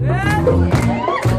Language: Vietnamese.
Yeah.